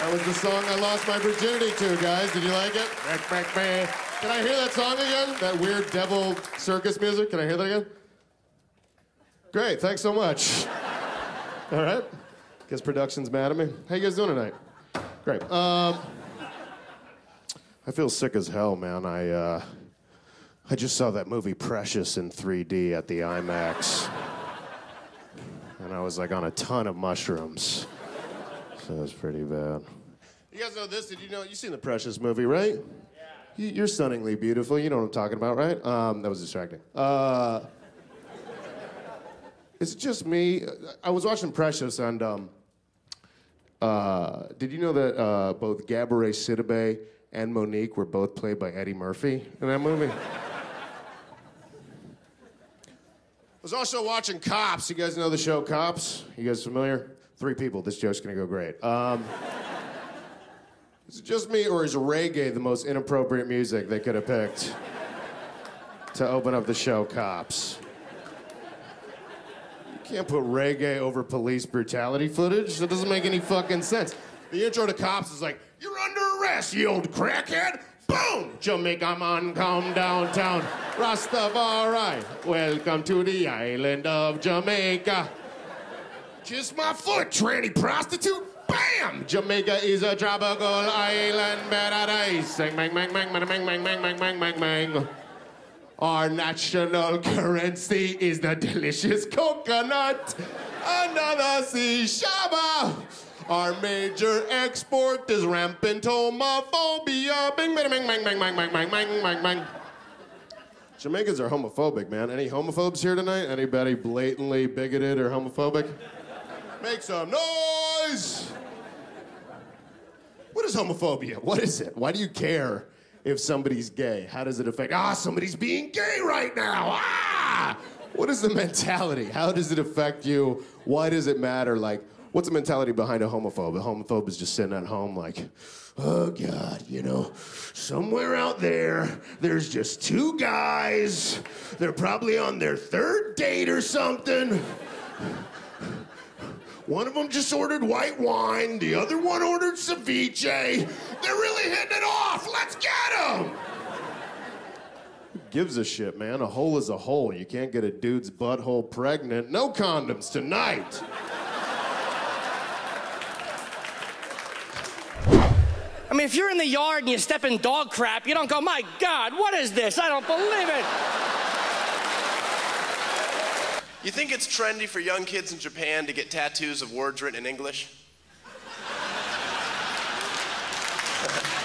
That was the song I lost my virginity to, guys. Did you like it? Can I hear that song again? That weird devil circus music? Can I hear that again? Great, thanks so much. All right. Guess production's mad at me. How you guys doing tonight? Great. Um, I feel sick as hell, man. I uh, I just saw that movie Precious in 3D at the IMAX, and I was like on a ton of mushrooms. So it was pretty bad. You guys know this? Did you know? You seen the Precious movie, right? Yeah. You, are stunningly beautiful. You know what I'm talking about, right? Um, that was distracting. Uh, it's just me. I was watching Precious, and um, uh, did you know that uh, both Gabourey Sidibe and Mo'Nique were both played by Eddie Murphy in that movie? I was also watching Cops. You guys know the show Cops? You guys familiar? Three people. This joke's gonna go great. Um, is it just me, or is reggae the most inappropriate music they could have picked to open up the show Cops? You can't put reggae over police brutality footage. That doesn't make any fucking sense. The intro to Cops is like, You're under arrest, you old crackhead. Boom! Jamaica man, come downtown. Rastafari, welcome to the island of Jamaica. Kiss my foot, tranny prostitute. Bam! Jamaica is a tropical island paradise. Bang, bang, bang, bang, bang, bang, bang, bang, bang, bang, bang. Our national currency is the delicious coconut. Another sea shaba. Our major export is rampant homophobia. Bing, bang, bang, bang, bang, bang, bang, bang, bang, bang, bang. Jamaicans are homophobic, man. Any homophobes here tonight? Anybody blatantly bigoted or homophobic? Make some noise! What is homophobia? What is it? Why do you care if somebody's gay? How does it affect? Ah, somebody's being gay right now. Ah! What is the mentality? How does it affect you? Why does it matter? Like, what's the mentality behind a homophobe? A homophobe is just sitting at home like, oh God, you know, somewhere out there, there's just two guys. They're probably on their third date or something. One of them just ordered white wine, the other one ordered ceviche. They're really hitting it off. Let's get them. Gives a shit, man? A hole is a hole. You can't get a dude's butthole pregnant. No condoms tonight. I mean, if you're in the yard and you step in dog crap, you don't go, my God, what is this? I don't believe it. You think it's trendy for young kids in Japan to get tattoos of words written in English?